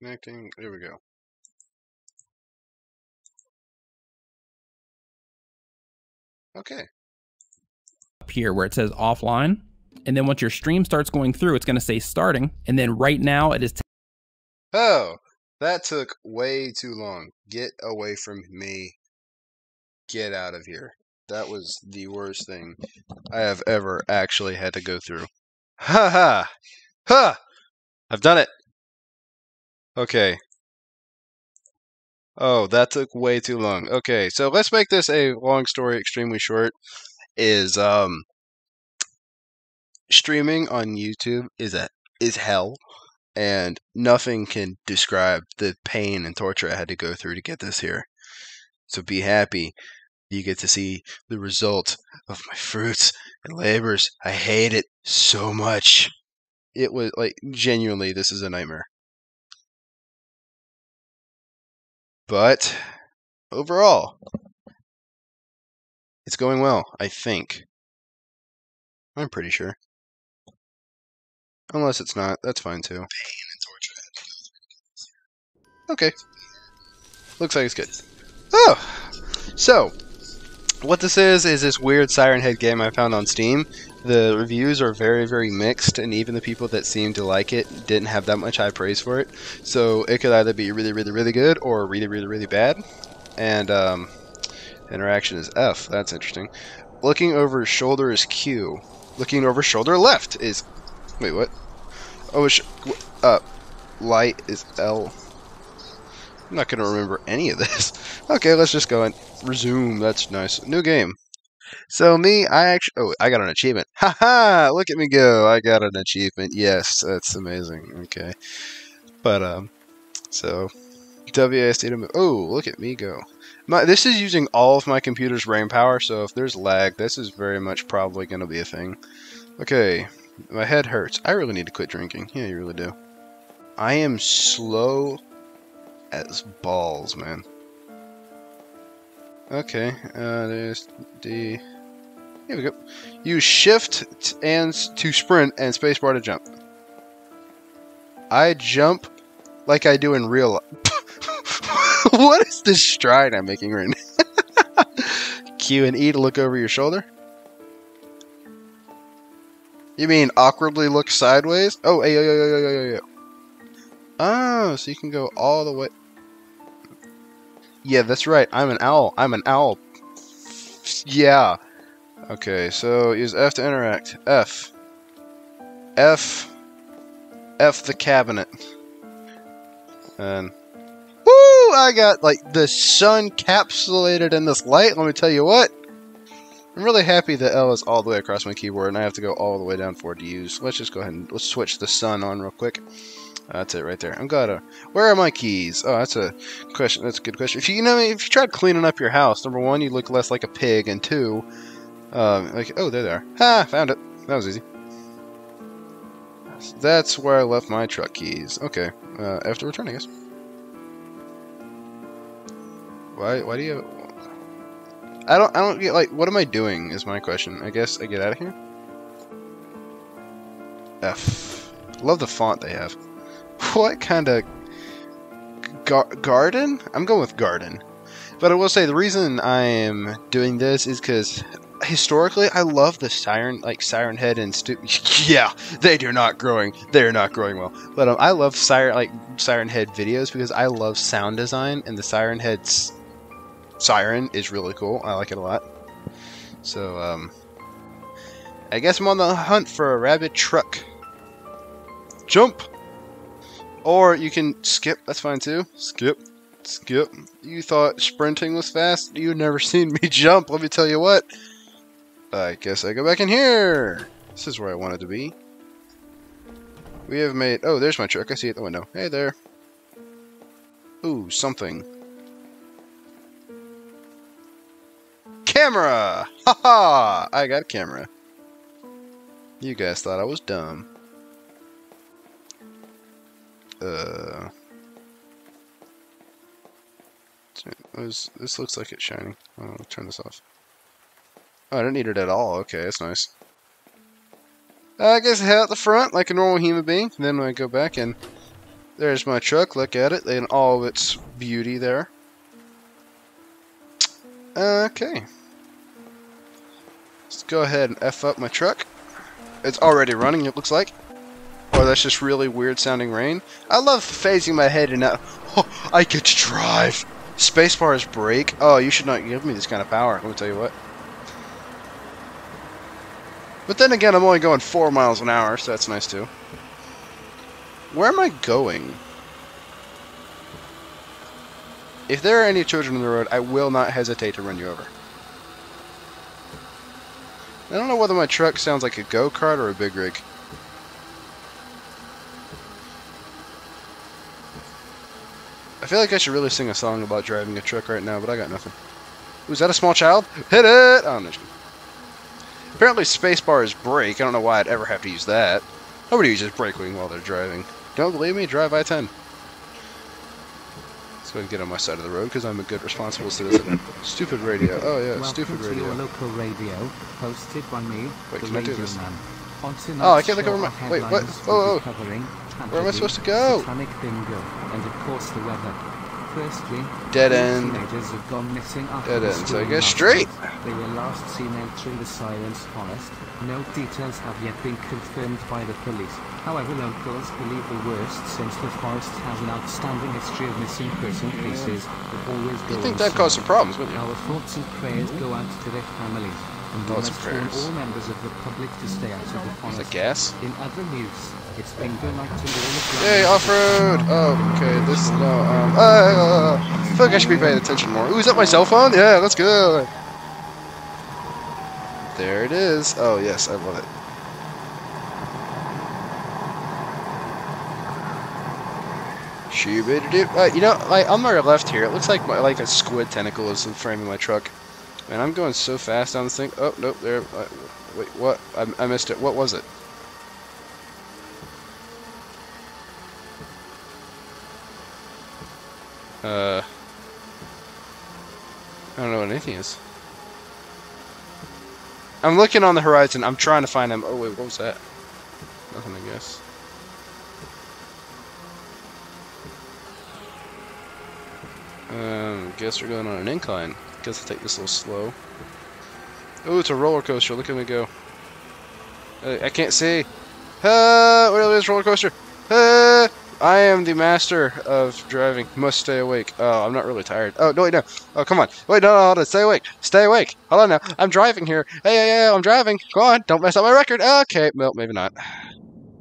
Connecting. There we go. Okay. Up here where it says offline. And then once your stream starts going through, it's going to say starting. And then right now it is Oh, that took way too long. Get away from me. Get out of here. That was the worst thing I have ever actually had to go through. Ha ha! Ha! I've done it! Okay. Oh, that took way too long. Okay, so let's make this a long story extremely short. Is um streaming on YouTube is a is hell and nothing can describe the pain and torture I had to go through to get this here. So be happy you get to see the result of my fruits and labors. I hate it so much. It was like genuinely this is a nightmare. But overall, it's going well, I think. I'm pretty sure. Unless it's not, that's fine too. Okay. Looks like it's good. Oh! So, what this is, is this weird Siren Head game I found on Steam. The reviews are very, very mixed, and even the people that seemed to like it didn't have that much high praise for it. So it could either be really, really, really good or really, really, really bad. And um, interaction is F. That's interesting. Looking over shoulder is Q. Looking over shoulder left is. Wait, what? Oh, it's, uh, light is L. I'm not going to remember any of this. Okay, let's just go and resume. That's nice. New game. So me, I actually, oh, I got an achievement. Ha ha! Look at me go. I got an achievement. Yes, that's amazing. Okay. But, um, so, WASD to move. Oh, look at me go. My, this is using all of my computer's brain power, so if there's lag, this is very much probably going to be a thing. Okay, my head hurts. I really need to quit drinking. Yeah, you really do. I am slow as balls, man. Okay, uh, there's the... Here we go. Use shift and to sprint and spacebar to jump. I jump like I do in real life. what is this stride I'm making right now? Q and E to look over your shoulder. You mean awkwardly look sideways? Oh, hey, yo, yo, yo, yo, yo, yo. Oh, so you can go all the way. Yeah, that's right. I'm an owl. I'm an owl. Yeah. Okay, so use F to interact. F. F. F the cabinet. And. Woo! I got, like, the sun capsulated in this light. Let me tell you what. I'm really happy that L is all the way across my keyboard and I have to go all the way down for it to use. Let's just go ahead and let's switch the sun on real quick. Uh, that's it right there. I'm glad. where are my keys? Oh, that's a question. That's a good question. If you, you know, if you tried cleaning up your house, number one, you look less like a pig, and two, um, like, oh, there they are. Ha! Found it. That was easy. That's where I left my truck keys. Okay. Uh, after return, I guess. Why? Why do you? I don't. I don't get like. What am I doing? Is my question. I guess I get out of here. F. Love the font they have. What kind of gar garden? I'm going with garden. But I will say the reason I am doing this is because historically I love the siren like siren head and stu- yeah they are not growing they're not growing well but um, I love siren like siren head videos because I love sound design and the siren head's siren is really cool I like it a lot so um I guess I'm on the hunt for a rabbit truck jump or you can skip, that's fine too. Skip, skip. You thought sprinting was fast? You've never seen me jump, let me tell you what. I guess I go back in here. This is where I wanted to be. We have made... Oh, there's my truck. I see it in the window. Hey there. Ooh, something. Camera! Ha ha! I got a camera. You guys thought I was dumb. Uh, this looks like it's shining. Oh, turn this off. Oh, I don't need it at all. Okay, that's nice. Uh, I guess head out the front like a normal human being. And Then I go back and There's my truck. Look at it in all of its beauty there. Okay. Let's go ahead and F up my truck. It's already running, it looks like. Or that's just really weird sounding rain. I love phasing my head and. Oh, I get to drive. Spacebar is brake. Oh, you should not give me this kind of power. Let me tell you what. But then again, I'm only going four miles an hour, so that's nice too. Where am I going? If there are any children on the road, I will not hesitate to run you over. I don't know whether my truck sounds like a go-kart or a big rig. I feel like I should really sing a song about driving a truck right now, but I got nothing. Was that a small child? Hit it! Oh, no. Apparently spacebar is brake. I don't know why I'd ever have to use that. Nobody uses brake wing while they're driving. Don't believe me? Drive I-10. Let's go and get on my side of the road because I'm a good, responsible citizen. stupid radio. Oh yeah, Welcome stupid to your local radio, hosted by me, Wait, the can I do Radio this? Man. Oh, I can't look over my- wait, what? Oh, oh, oh. Where am I supposed to go? Bingo, and of course the weather. Firstly, Dead end. Teenagers have gone missing after Dead end, so I guess straight. They were last seen entering the Silence Forest. No details have yet been confirmed by the police. However, locals believe the worst since the forest has an outstanding history of missing person cases that always go You think that caused some problems, wouldn't you? Our thoughts and prayers go out to their families, and we must warn all members of the public to stay out of the Is forest. that gas? In other news, it's and all the Yay, off-road! Oh, okay, this, no, um, uh, I feel like I should be paying attention more. Ooh, is that my cell phone? Yeah, that's good! There it is. Oh, yes, I love it. Uh, you know, like, on my left here, it looks like my, like a squid tentacle is of my truck. Man, I'm going so fast down this thing. Oh, nope, there. Uh, wait, what? I, I missed it. What was it? Uh, I don't know what anything is. I'm looking on the horizon. I'm trying to find him. Oh wait, what was that? Nothing, I guess. Um, guess we're going on an incline. Guess I'll take this a little slow. Oh, it's a roller coaster. Look at me go. Uh, I can't see. Ah, where is roller coaster? Ah, I am the master of driving. Must stay awake. Oh, I'm not really tired. Oh, no, wait, no. Oh, come on. Wait, no, no, on. Stay awake. Stay awake. Hold on now. I'm driving here. Hey, hey, hey, I'm driving. Go on. Don't mess up my record. Okay, well, maybe not.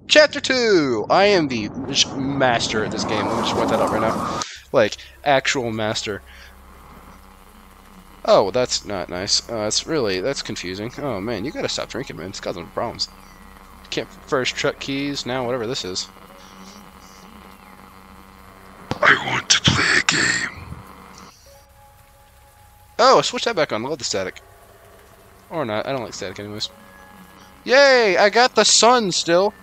Chapter 2. I am the master at this game. Let me just point that out right now. Like, actual master. Oh, that's not nice. Uh, that's really, that's confusing. Oh, man, you gotta stop drinking, man. It's causing problems. Can't first truck keys, now whatever this is. I want to play a game. Oh, switch that back on. I love the static. Or not. I don't like static anyways. Yay! I got the sun still.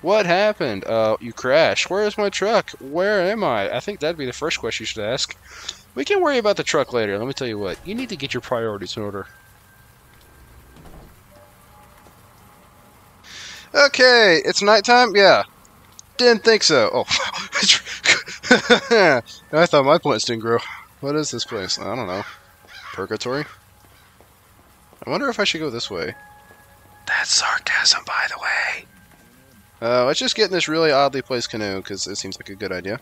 What happened? Uh, you crashed. Where's my truck? Where am I? I think that'd be the first question you should ask. We can worry about the truck later. Let me tell you what. You need to get your priorities in order. Okay, it's nighttime? Yeah. Didn't think so. Oh. I thought my plants didn't grow. What is this place? I don't know. Purgatory? I wonder if I should go this way. That's sarcasm, by the way. Uh, let's just get in this really oddly placed canoe, because it seems like a good idea.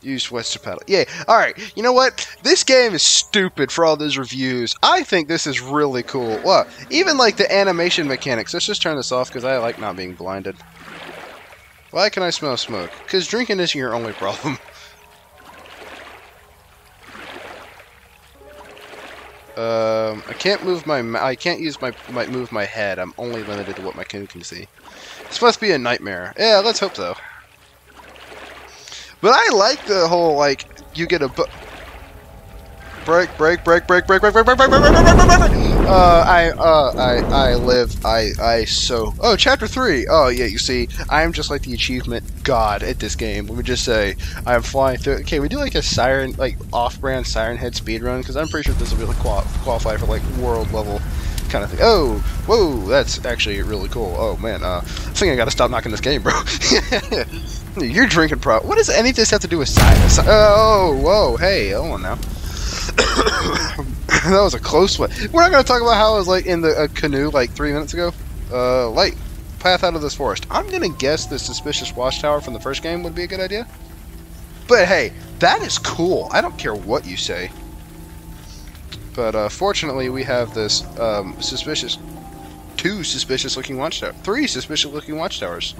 Use west to paddle. Yay. Alright, you know what? This game is stupid for all those reviews. I think this is really cool. What? Even like the animation mechanics. Let's just turn this off, because I like not being blinded. Why can I smell smoke? Because drinking isn't your only problem. Um, I can't move my. I can't use my, my move my head. I'm only limited to what my canoe can see. This must be a nightmare. Yeah, let's hope so. But I like the whole like you get a bu- break, break, break, break, break, break, break, break, break, break, break, break, break, break, break. Uh, I, uh, I, I live. I, I so. Oh, chapter three. Oh yeah, you see, I am just like the achievement god at this game. Let me just say, I'm flying through. Okay, we do like a siren, like off-brand siren head speed run because I'm pretty sure this will be like qual- qualify for like world level. kind of thing. Oh, whoa, that's actually really cool. Oh man, uh, I think I gotta stop knocking this game, bro. You're drinking pro. What does any of this have to do with science? Oh, whoa, hey, hold on now. that was a close one. We're not gonna talk about how I was like in the canoe like three minutes ago. Uh, light path out of this forest. I'm gonna guess the suspicious watchtower from the first game would be a good idea. But hey, that is cool. I don't care what you say. But uh, fortunately, we have this um, suspicious, two suspicious-looking watchtowers, three suspicious-looking watchtowers.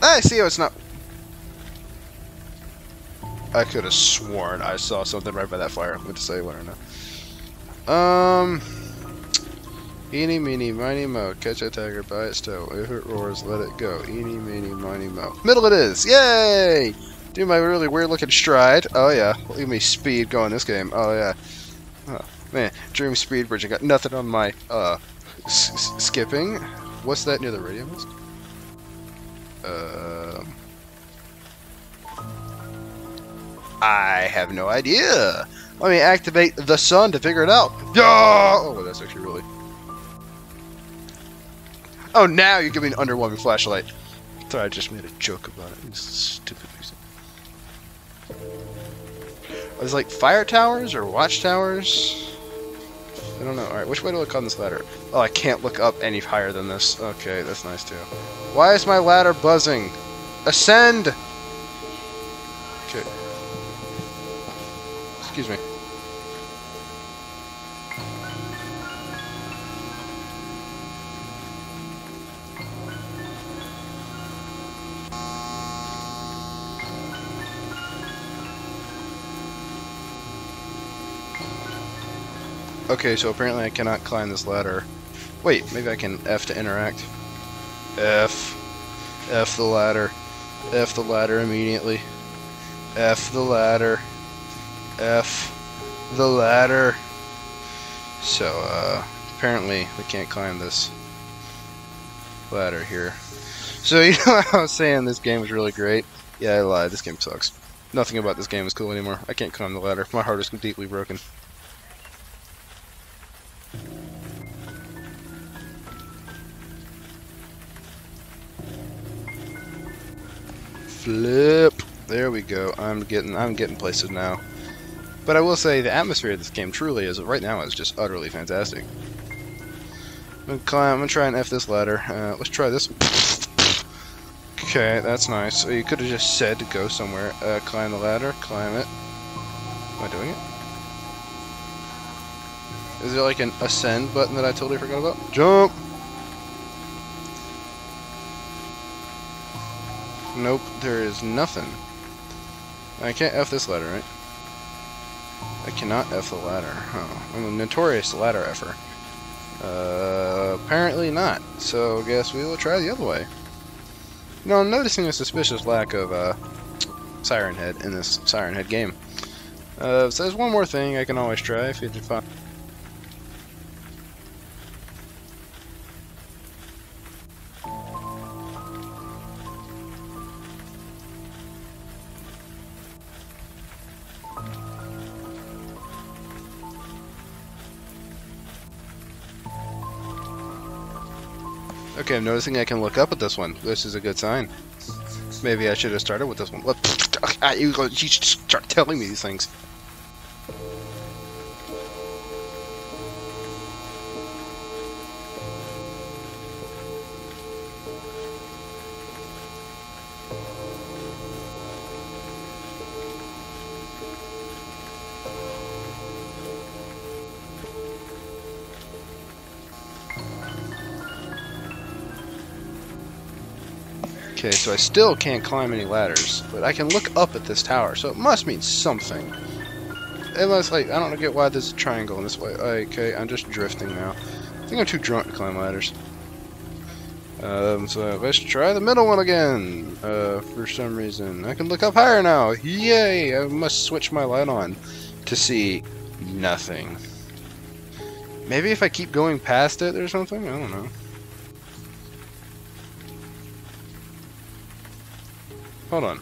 I see how it's not. I could have sworn I saw something right by that fire. I'm going to say what or not. Um. Eeny, meeny, miny, mo. Catch a tiger by its toe. If it roars, let it go. Eeny, meeny, miny, mo. Middle it is. Yay! Do my really weird looking stride. Oh, yeah. At me speed going this game. Oh, yeah. Oh, man. Dream speed bridge. I got nothing on my uh, skipping. What's that near the radio mast? I have no idea. Let me activate the sun to figure it out. Yeah! Oh, that's actually really. Oh, now you give me an underwhelming flashlight. I thought I just made a joke about it. Stupid reason. Are these like fire towers or watchtowers? I don't know. Alright, which way to look on this ladder? Oh, I can't look up any higher than this. Okay, that's nice too. Why is my ladder buzzing? Ascend! Okay. Excuse me. Okay, so apparently I cannot climb this ladder. Wait, maybe I can F to interact. F. F the ladder. F the ladder immediately. F the ladder. F the ladder. So, uh, apparently we can't climb this ladder here. So, you know I was saying this game is really great? Yeah, I lied. This game sucks. Nothing about this game is cool anymore. I can't climb the ladder. My heart is completely broken. Flip. There we go. I'm getting I'm getting places now. But I will say the atmosphere of this game truly is right now is just utterly fantastic. I'm gonna, climb, I'm gonna try and F this ladder. Uh, let's try this. Okay, that's nice. You could have just said to go somewhere. Uh, climb the ladder, climb it. Am I doing it? Is there like an ascend button that I totally forgot about? Jump! Nope, there is nothing. I can't F this ladder, right? I cannot F the ladder. Oh, I'm a notorious ladder effer. Uh, apparently not. So, I guess we will try the other way. You know, I'm noticing a suspicious lack of, uh, Siren Head in this Siren Head game. Uh, so there's one more thing I can always try if you find... Okay, I'm noticing I can look up at this one. This is a good sign. Maybe I should have started with this one. You start telling me these things. So I still can't climb any ladders, but I can look up at this tower, so it must mean something. Unless, like, I don't get why there's a triangle in this way. Okay, I'm just drifting now. I think I'm too drunk to climb ladders. Um, so let's try the middle one again. Uh, for some reason. I can look up higher now. Yay! I must switch my light on to see nothing. Maybe if I keep going past it or something? I don't know. Hold on.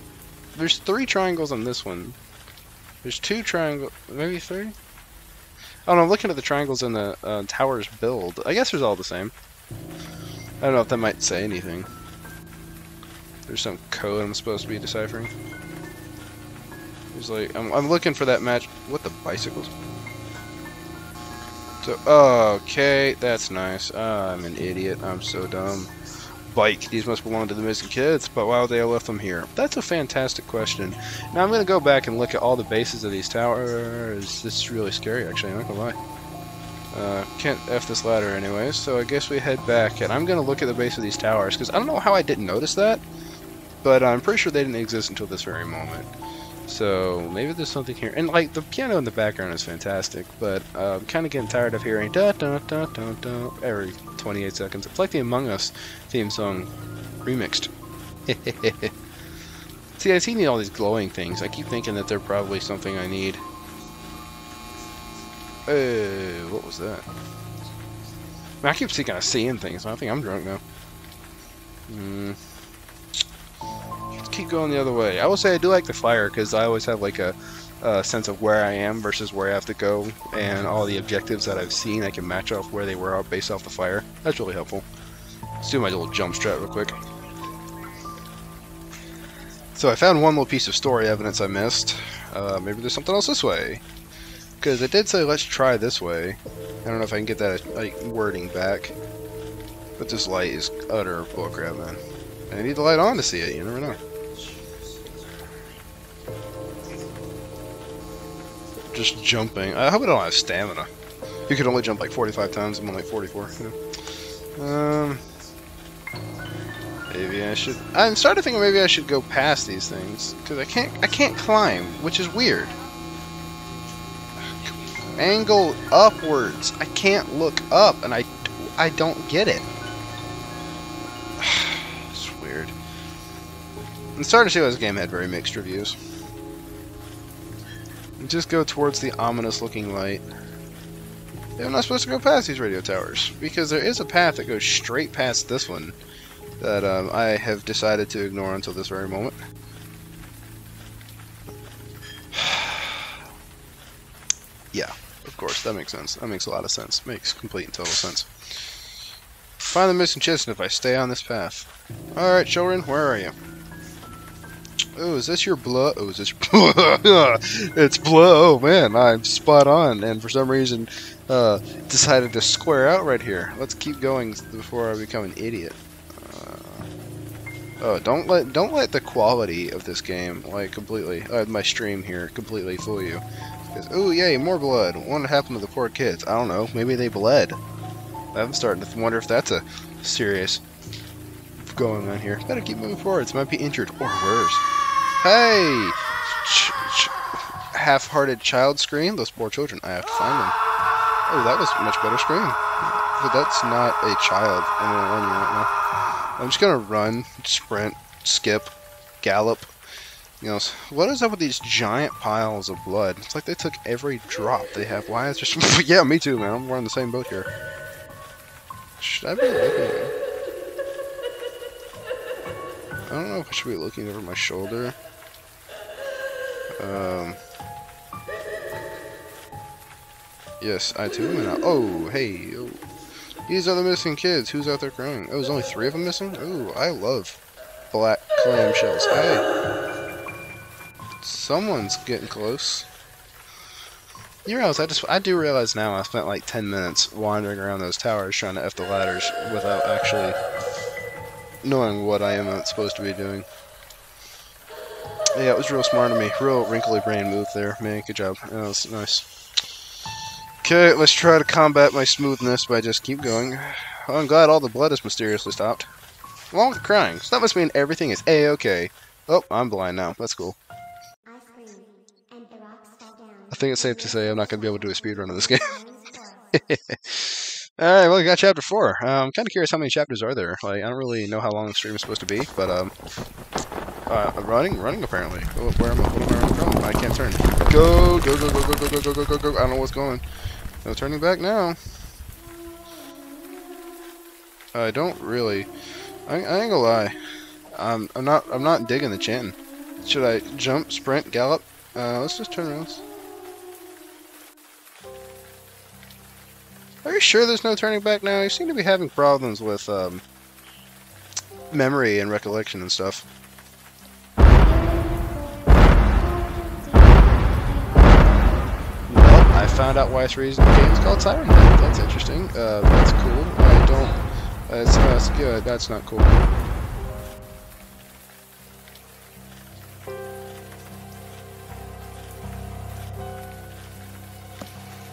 There's three triangles on this one. There's two triangles, maybe three? Oh no, I'm looking at the triangles in the uh, tower's build. I guess there's all the same. I don't know if that might say anything. There's some code I'm supposed to be deciphering. There's like, I'm, I'm looking for that match. What the bicycles? So, okay, that's nice. Ah, I'm an idiot. I'm so dumb. Bike. These must belong to the missing kids, but why would they have left them here? That's a fantastic question. Now I'm going to go back and look at all the bases of these towers. This is really scary, actually. I'm not going to lie. Uh, can't F this ladder anyways, so I guess we head back, and I'm going to look at the base of these towers, because I don't know how I didn't notice that, but I'm pretty sure they didn't exist until this very moment. So maybe there's something here. And like the piano in the background is fantastic, but uh, I'm kind of getting tired of hearing da da da da da every 28 seconds. It's like the Among Us theme song remixed. See, I see all these glowing things. I keep thinking that they're probably something I need. Uh, what was that? I, mean, I keep seeing, seeing things. I think I'm drunk now. Hmm keep going the other way. I will say I do like the fire because I always have like a, a, sense of where I am versus where I have to go, and all the objectives that I've seen I can match off where they were based off the fire. That's really helpful. Let's do my little jump strat real quick. So I found one little piece of story evidence I missed. Uh, maybe there's something else this way. Because it did say let's try this way. I don't know if I can get that like, wording back. But this light is utter bullcrap, man. I need the light on to see it, you never know. Just jumping. I hope I don't have stamina. You could only jump like 45 times. I'm only 44. You know? Um, maybe I should. I'm starting to think maybe I should go past these things because I can't. I can't climb, which is weird. Angle upwards. I can't look up, and I. I don't get it. it's weird. I'm starting to see why this game had very mixed reviews. Just go towards the ominous looking light. I'm not supposed to go past these radio towers, because there is a path that goes straight past this one that um, I have decided to ignore until this very moment. yeah, of course, that makes sense. That makes a lot of sense. Makes complete and total sense. Find the missing chest if I stay on this path. Alright, children, where are you? Oh, is this your blood? Oh, is this your It's blood. Oh, man, I'm spot on. And for some reason, uh, decided to square out right here. Let's keep going before I become an idiot. Uh, oh, don't let don't let the quality of this game, like, completely, uh, my stream here, completely fool you. Because, oh, yay, more blood. What happened to the poor kids? I don't know. Maybe they bled. I'm starting to wonder if that's a serious going on here. Better keep moving forward. It might be injured or worse. Hey! Ch ch half-hearted child scream? Those poor children. I have to find them. Oh, that was much better scream. But that's not a child. I'm gonna run right now. I'm just gonna run, sprint, skip, gallop. You know, what is up with these giant piles of blood? It's like they took every drop they have. Why is there yeah, me too, man. I'm on the same boat here. Should I be looking? I don't know if I should be looking over my shoulder. Um. Yes, I too am out. Oh, hey. Oh. These are the missing kids. Who's out there crying? Oh, there's only three of them missing? Oh, I love black clam shells. Hey. Someone's getting close. You realize I just I do realize now I spent like 10 minutes wandering around those towers trying to F the ladders without actually knowing what I am supposed to be doing. Yeah, it was real smart of me. Real wrinkly brain move there. Man, good job. That was nice. Okay, let's try to combat my smoothness by just keep going. Oh, I'm glad all the blood has mysteriously stopped. Along with crying. So that must mean everything is a-okay. Oh, I'm blind now. That's cool. I think it's safe to say I'm not going to be able to do a speedrun of this game. Alright, well, we got chapter 4. Um, I'm kind of curious how many chapters are there. Like, I don't really know how long the stream is supposed to be, but, um, uh, running, running apparently. Where am I? Where am I going? I can't turn. Go, go, go, go, go, go, go, go, go, go, go. I don't know what's going. No turning back now. I don't really. I, I ain't gonna lie. Um, I'm not. I'm not digging the chin. Should I jump, sprint, gallop? Uh, let's just turn around. Are you sure there's no turning back now? You seem to be having problems with um, memory and recollection and stuff. Found out why it's reason the game's called Siren. That's interesting. Uh, that's cool. I don't. That's, that's good. That's not cool.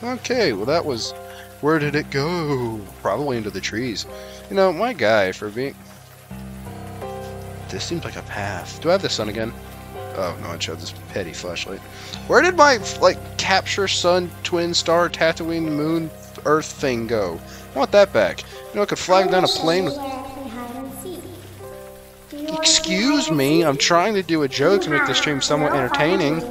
Okay, well that was... Where did it go? Probably into the trees. You know, my guy, for being... This seems like a path. Do I have the sun again? Oh, no, I showed this petty flashlight. Where did my, like, capture sun, twin star, Tatooine, moon, earth thing go? I want that back. You know, I could flag down a plane with... Excuse me, I'm trying to do a joke to make the stream somewhat entertaining.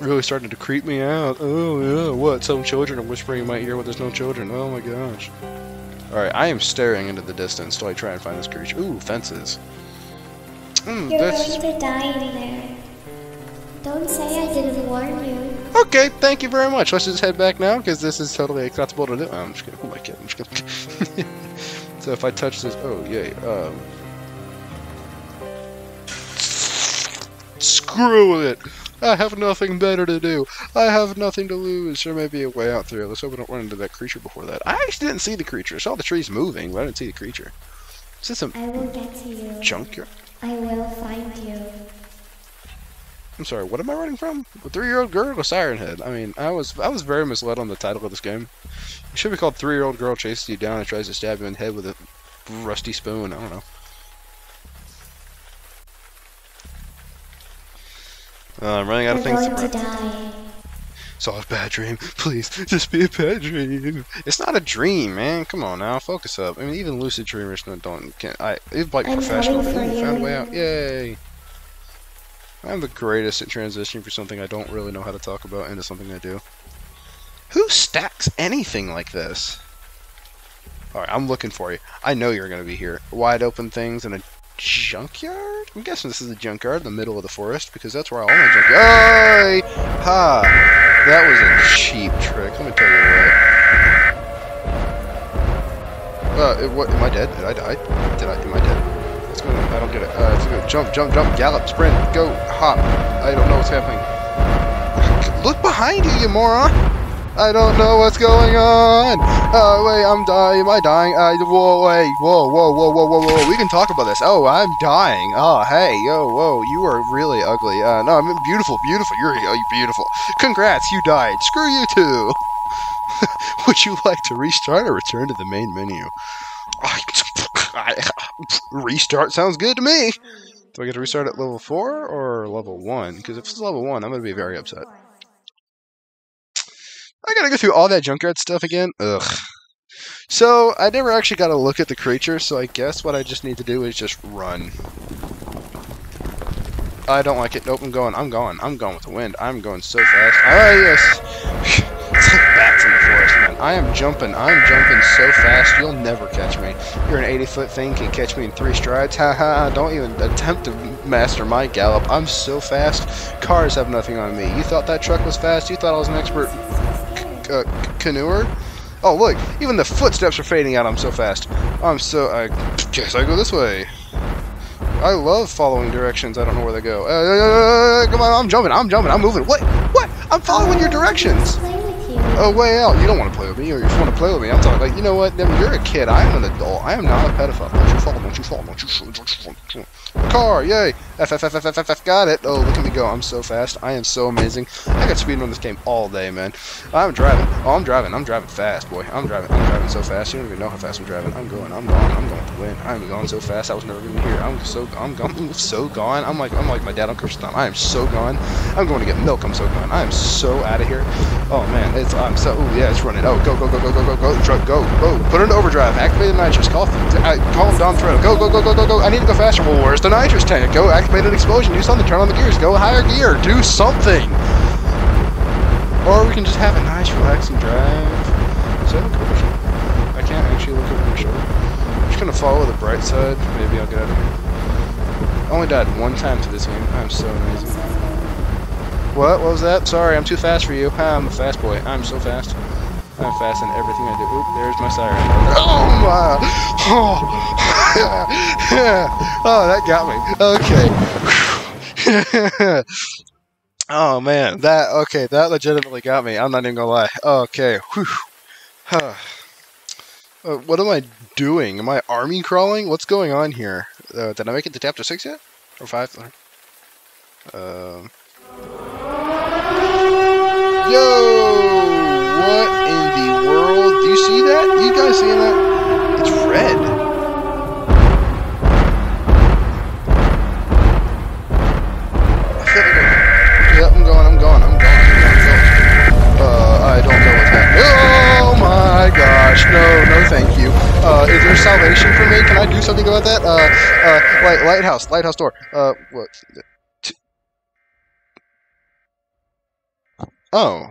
Really starting to creep me out. Oh, yeah, what? Some children are whispering in my ear, but there's no children. Oh my gosh. Alright, I am staring into the distance till I try and find this creature. Ooh, fences. Mm, You're that's... going to die in there. Don't say I didn't warn you. Okay, thank you very much. Let's just head back now, because this is totally acceptable to do. Oh, I'm just kidding. Oh my god, I'm just kidding. so if I touch this... Oh, yay. Um... Screw it! I have nothing better to do. I have nothing to lose. There may be a way out through. Let's hope we don't run into that creature before that. I actually didn't see the creature. I saw the trees moving, but I didn't see the creature. Is this a I will get to you. junkyard? I will find you. I'm sorry, what am I running from? A three-year-old girl or a Siren Head? I mean, I was I was very misled on the title of this game. It should be called Three-Year-Old Girl Chases You Down and Tries to Stab You in the Head with a rusty spoon. I don't know. Uh, I'm running out You're of things going to to die. Saw a bad dream. Please, just be a bad dream. It's not a dream, man. Come on now, focus up. I mean, even lucid dreamers don't- don't can I. It's like I'm professional. Ooh, found a way out. Yay! I'm the greatest at transitioning from something I don't really know how to talk about into something I do. Who stacks anything like this? Alright, I'm looking for you. I know you're gonna be here. Wide open things in a junkyard? I'm guessing this is a junkyard in the middle of the forest because that's where all my junk. Hey! Ha! That was a cheap trick. Let me tell you what. Uh, it- what? Am I dead? Did I die? Did I? Am I dead? I don't get it. Uh, let's go. Jump, jump, jump, gallop, sprint, go, hop. I don't know what's happening. Look behind you, you moron! I don't know what's going on. Oh wait, I'm dying. Am I dying? Uh, whoa, wait, whoa, whoa, whoa, whoa, whoa, whoa. We can talk about this. Oh, I'm dying. Oh, hey, yo, whoa, you are really ugly. Uh, no, I'm beautiful, beautiful. You're, you're beautiful. Congrats, you died. Screw you too. Would you like to restart or return to the main menu? restart sounds good to me. Do I get to restart at level 4 or level 1? Because if it's level 1, I'm going to be very upset. Gotta go through all that junkyard stuff again. Ugh. So, I never actually got to look at the creature, so I guess what I just need to do is just run. I don't like it. Nope, I'm going. I'm going. I'm going with the wind. I'm going so fast. Ah, yes. it's like bats in the forest, man. I am jumping. I'm jumping so fast, you'll never catch me. You're an 80 foot thing, can catch me in three strides. Haha, don't even attempt to master my gallop. I'm so fast. Cars have nothing on me. You thought that truck was fast? You thought I was an expert uh, canoeer? Oh, look, even the footsteps are fading out. I'm so fast. I'm so. I guess I go this way. I love following directions. I don't know where they go. Uh, come on, I'm jumping. I'm jumping. I'm moving. What? What? I'm following your directions. Oh, way out. You don't want to play with me, or you just want to play with me. I'm talking like, you know what? You're a kid. I'm an adult. I am not a pedophile. Don't you fall? Don't you fall? Don't you fall? Don't you fall? Don't you fall? Car, yay! F F F F F F F. Got it. Oh, look at me go. I'm so fast. I am so amazing. I got speed on this game all day, man. I'm driving. Oh, I'm driving. I'm driving fast, boy. I'm driving. I'm driving so fast. You don't even know how fast I'm driving. I'm going. I'm going. I'm going to win. I'm going so fast. I was never gonna be here. I'm so. I'm gone. So gone. I'm like. I'm like my dad on Christmas time. I am so gone. I'm going to get milk. I'm so gone. I am so out of here. Oh man, it's. I'm so. Ooh, yeah, it's running. Oh, go, go, go, go, go, go, go, truck, go, go. Put into overdrive. Activate the nitrous. Call. Call him Dom Toretto. Go, go, go, go, go, go. I need to go faster. Well, where's the nitrous tank? Go. Activate an explosion. Do something. Turn on the gears. Go higher gear. Do something. Or we can just have a nice, relaxing drive. Is that a commercial? I can't actually look my shoulder. I'm just gonna follow the bright side. Maybe I'll get out of here. I only died one time to this game. I'm so amazing. What? What was that? Sorry, I'm too fast for you. I'm a fast boy. I'm so fast. I'm fast in everything I do. Oop, there's my siren. Oh my! Oh, oh that got me. Okay. oh man, that okay. That legitimately got me. I'm not even gonna lie. Okay. Huh. Uh, what am I doing? Am I army crawling? What's going on here? Uh, did I make it to chapter six yet? Or five? Um. Yo! What in the world? Do you see that? You guys seeing that? It's red. Yep, I'm going, I'm going, I'm going, I'm going. Uh, I don't know what's happening. Oh my gosh, no, no thank you. Uh, is there salvation for me? Can I do something about that? Uh, uh, light, lighthouse, lighthouse door. Uh, what? Oh.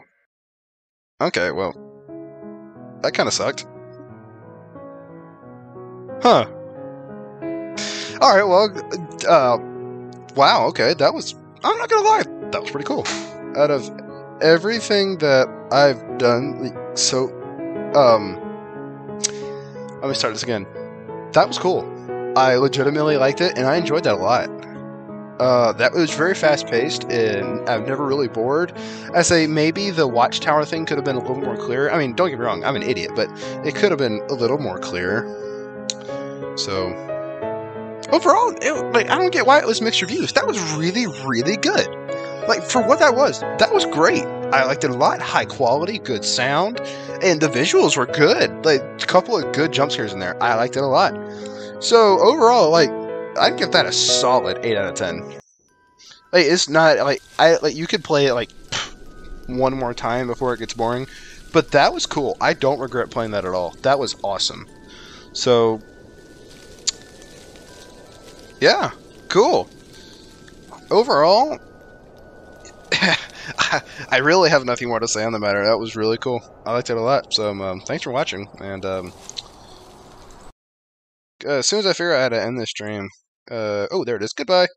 Okay, well. That kind of sucked. Huh. Alright, well, uh, wow, okay, that was, I'm not gonna lie, that was pretty cool. Out of everything that I've done, so, um, let me start this again. That was cool. I legitimately liked it, and I enjoyed that a lot. Uh, that was very fast paced, and I've never really bored. I say maybe the watchtower thing could have been a little more clear. I mean, don't get me wrong, I'm an idiot, but it could have been a little more clear. So, overall, it, like I don't get why it was mixed reviews. That was really, really good. Like for what that was, that was great. I liked it a lot. High quality, good sound, and the visuals were good. Like a couple of good jump scares in there. I liked it a lot. So overall, like I'd give that a solid eight out of ten. Like it's not like I like you could play it like one more time before it gets boring, but that was cool. I don't regret playing that at all. That was awesome. So yeah, cool. Overall, I really have nothing more to say on the matter. That was really cool. I liked it a lot. So um, thanks for watching, and um, uh, as soon as I figure out how to end this stream, uh, oh, there it is. Goodbye.